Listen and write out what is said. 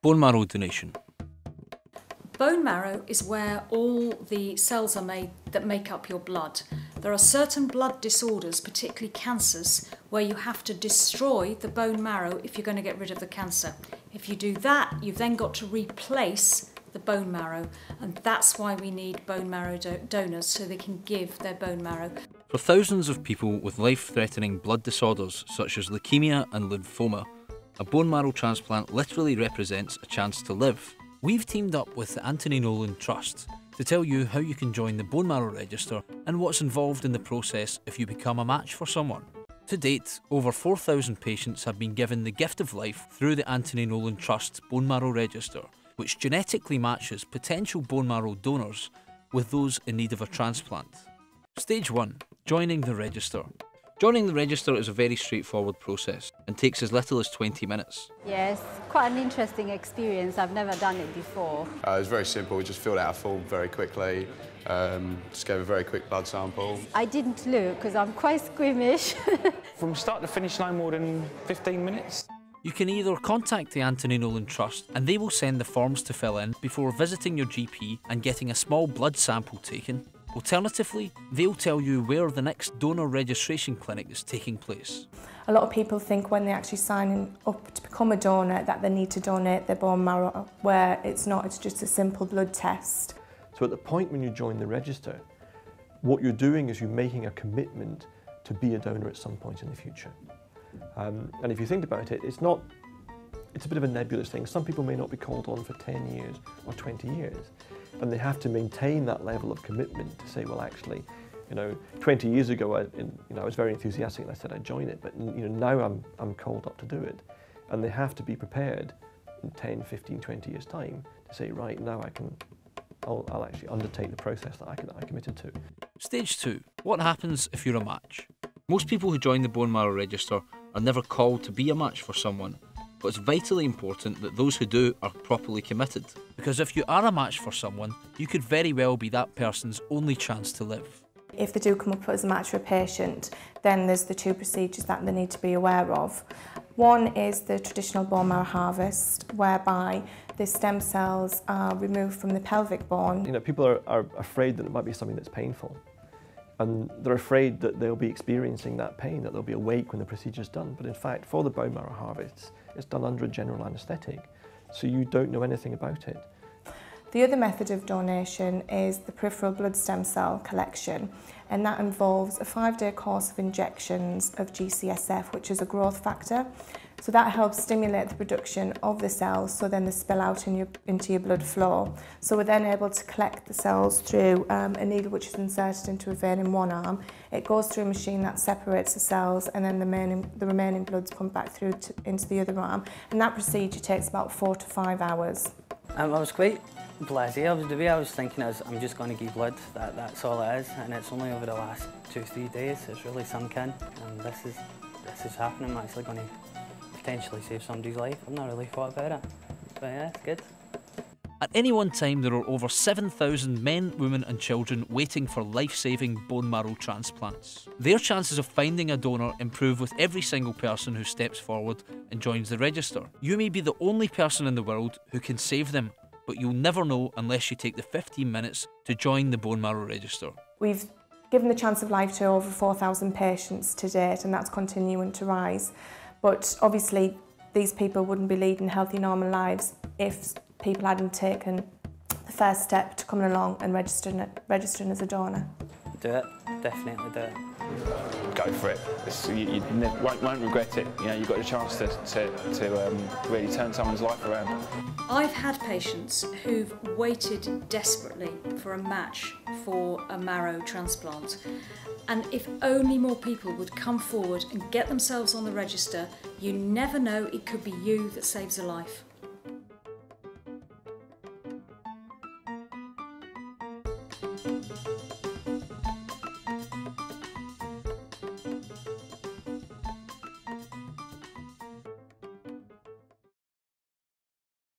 Bone marrow donation. Bone marrow is where all the cells are made that make up your blood. There are certain blood disorders, particularly cancers, where you have to destroy the bone marrow if you're going to get rid of the cancer. If you do that, you've then got to replace the bone marrow, and that's why we need bone marrow do- donors so they can give their bone marrow. For thousands of people with life threatening blood disorders such as leukemia and lymphoma, a bone marrow transplant literally represents a chance to live. We've teamed up with the Anthony Nolan Trust to tell you how you can join the bone marrow register and what's involved in the process if you become a match for someone. To date, over 4,000 patients have been given the gift of life through the Anthony Nolan Trust bone marrow register, which genetically matches potential bone marrow donors with those in need of a transplant. Stage 1 Joining the register. Joining the register is a very straightforward process and takes as little as 20 minutes. Yes, quite an interesting experience. I've never done it before. Uh, it was very simple. We just filled out a form very quickly, um, just gave a very quick blood sample. I didn't look because I'm quite squeamish. From start to finish, no more than 15 minutes. You can either contact the Anthony Nolan Trust and they will send the forms to fill in before visiting your GP and getting a small blood sample taken. Alternatively, they'll tell you where the next donor registration clinic is taking place. A lot of people think when they actually sign up to become a donor that they need to donate their bone marrow, where it's not, it's just a simple blood test. So at the point when you join the register, what you're doing is you're making a commitment to be a donor at some point in the future. Um, and if you think about it, it's not, it's a bit of a nebulous thing. Some people may not be called on for 10 years or 20 years, and they have to maintain that level of commitment to say, well, actually, you know, 20 years ago, I, you know, I was very enthusiastic and I said I'd join it, but you know, now I'm, I'm called up to do it. And they have to be prepared in 10, 15, 20 years' time to say, right, now I can, I'll, I'll actually undertake the process that I, that I committed to. Stage 2 What happens if you're a match? Most people who join the bone marrow register are never called to be a match for someone, but it's vitally important that those who do are properly committed. Because if you are a match for someone, you could very well be that person's only chance to live. If they do come up as a match for a patient, then there's the two procedures that they need to be aware of. One is the traditional bone marrow harvest, whereby the stem cells are removed from the pelvic bone. You know, people are, are afraid that it might be something that's painful. And they're afraid that they'll be experiencing that pain, that they'll be awake when the procedure's done. But in fact, for the bone marrow harvests, it's done under a general anaesthetic. So you don't know anything about it. The other method of donation is the peripheral blood stem cell collection, and that involves a five-day course of injections of GCSF, which is a growth factor. So that helps stimulate the production of the cells, so then they spill out in your, into your blood flow. So we're then able to collect the cells through um, a needle which is inserted into a vein in one arm. It goes through a machine that separates the cells, and then the, main, the remaining blood's pumped back through to, into the other arm. And that procedure takes about four to five hours. Um, I was quite blasé. I was the way I was thinking is I'm just going to give blood. That that's all it is, and it's only over the last two three days it's really sunk in, and this is this is happening. I'm actually going to potentially save somebody's life. I've not really thought about it, but yeah, it's good. At any one time, there are over 7,000 men, women, and children waiting for life saving bone marrow transplants. Their chances of finding a donor improve with every single person who steps forward and joins the register. You may be the only person in the world who can save them, but you'll never know unless you take the 15 minutes to join the bone marrow register. We've given the chance of life to over 4,000 patients to date, and that's continuing to rise. But obviously, these people wouldn't be leading healthy, normal lives if people hadn't taken the first step to coming along and registering, registering as a donor. Do it, definitely do it. Go for it. It's, you you never, won't, won't regret it. You know, you've got a chance to, to, to um, really turn someone's life around. I've had patients who've waited desperately for a match for a marrow transplant. And if only more people would come forward and get themselves on the register, you never know, it could be you that saves a life.